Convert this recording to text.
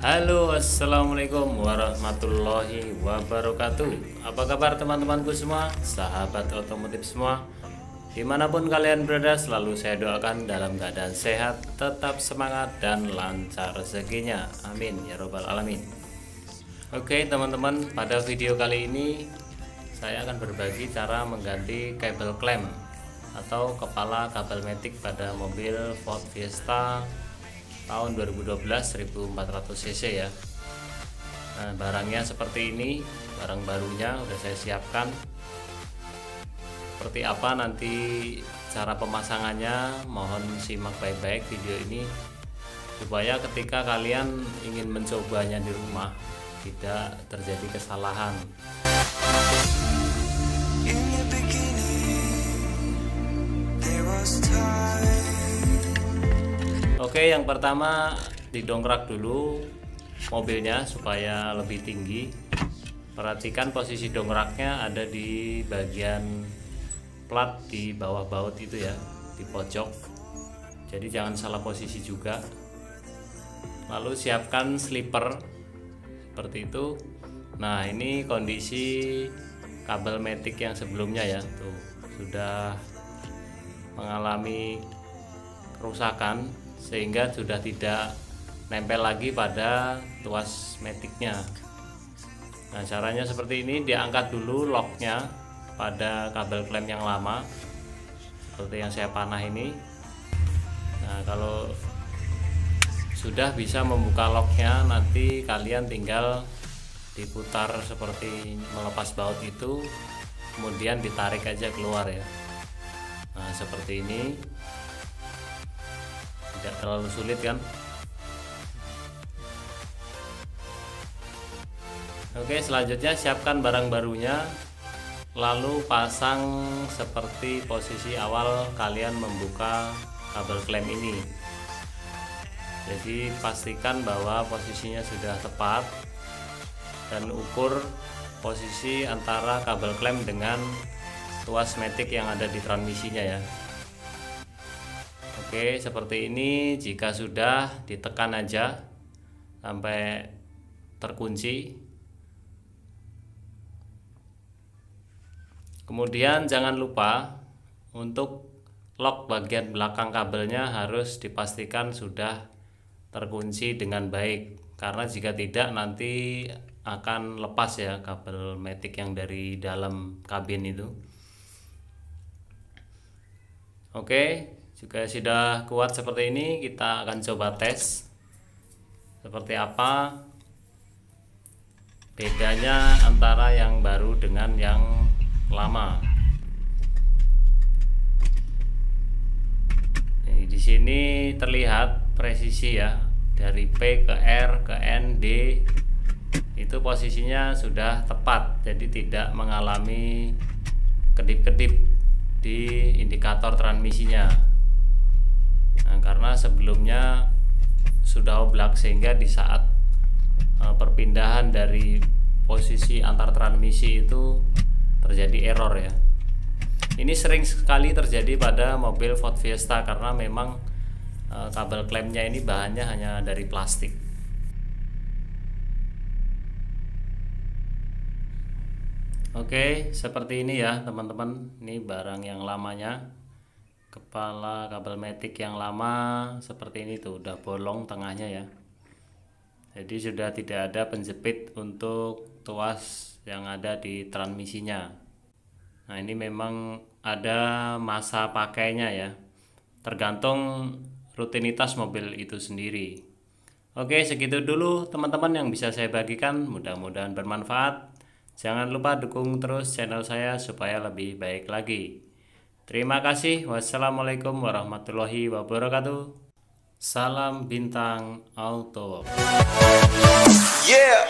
Assalamualaikum warahmatullahi wabarakatuh. Apa kabar teman-temanku semua? Sahabat otomotif semua? Di mana pun kalian berada selalu saya doakan dalam keadaan sehat Tetap semangat dan lancar rezekinya. Amin ya robbal alamin. Oke teman-teman pada video kali ini Saya akan berbagi cara mengganti kabel klem Atau kepala kabel metik pada mobil Ford Fiesta tahun 2012 1400 cc ya. Nah barangnya seperti ini barang barunya udah saya siapkan. Seperti apa nanti cara pemasangannya mohon simak baik-baik video ini supaya ketika kalian ingin mencobanya di rumah tidak terjadi kesalahan Oke, yang pertama didongkrak dulu mobilnya supaya lebih tinggi. Perhatikan posisi dongkraknya ada di bagian plat di bawah baut itu ya, di pojok. Jadi jangan salah posisi juga. Lalu siapkan slipper seperti itu. Nah, ini kondisi kabel metik yang sebelumnya ya, tuh sudah mengalami kerusakan sehingga sudah tidak nempel lagi pada tuas metiknya. Nah caranya seperti ini diangkat dulu locknya pada kabel klem yang lama seperti yang saya panah ini. Nah kalau sudah bisa membuka locknya nanti kalian tinggal diputar seperti melepas baut itu kemudian ditarik aja keluar ya. Nah seperti ini tidak terlalu sulit kan? Oke selanjutnya siapkan barang barunya. Lalu pasang seperti posisi awal kalian membuka kabel klem ini. Jadi pastikan bahwa posisinya sudah tepat dan ukur posisi antara kabel klem dengan tuas metik yang ada di transmisinya ya Oke seperti ini jika sudah ditekan aja sampai terkunci. Kemudian jangan lupa untuk lock bagian belakang kabelnya harus dipastikan sudah terkunci dengan baik. Karena jika tidak nanti akan lepas ya kabel metik yang dari dalam kabin itu. Oke juga sudah kuat seperti ini kita akan coba tes. Seperti apa bedanya antara yang baru dengan yang lama? Di sini terlihat presisi ya dari P ke R ke N D. Itu posisinya sudah tepat jadi tidak mengalami kedip-kedip di indikator transmisinya nah, karena sebelumnya sudah oblak sehingga di saat uh, perpindahan dari posisi antar transmisi itu terjadi error ya. Ini sering sekali terjadi pada mobil Ford Fiesta karena memang uh, kabel klemnya ini bahannya hanya dari plastik. Oke, seperti ini ya teman-teman. Ini barang yang lamanya kepala kabel metik yang lama seperti ini tuh udah bolong tengahnya ya. Jadi sudah tidak ada penjepit untuk tuas yang ada di transmisinya. Nah ini memang ada masa pakainya ya. Tergantung rutinitas mobil itu sendiri. Oke segitu dulu teman-teman yang bisa saya bagikan. Mudah-mudahan bermanfaat. Jangan lupa dukung terus channel saya supaya lebih baik lagi Terima kasih. Wassalamualaikum warahmatullahi wabarakatuh. Salam bintang auto. Yeah.